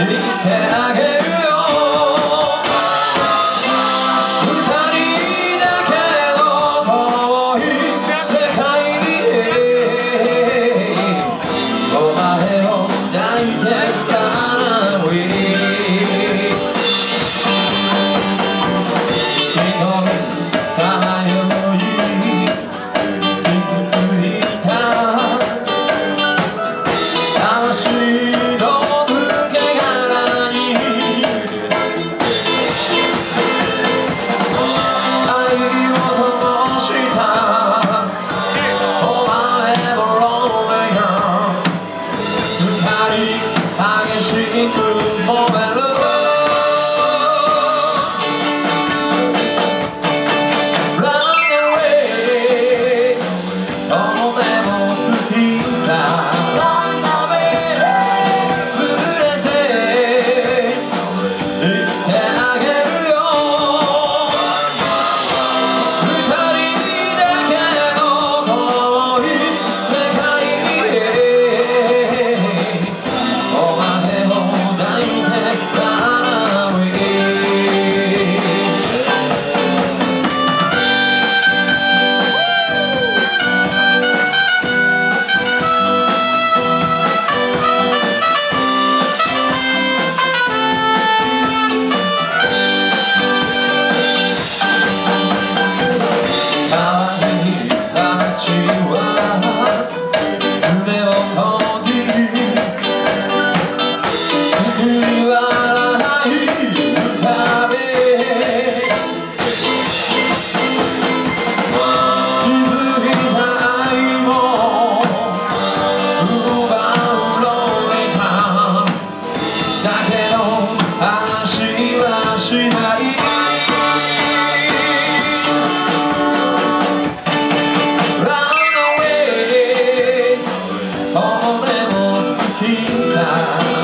Maybe can I And I get She's not.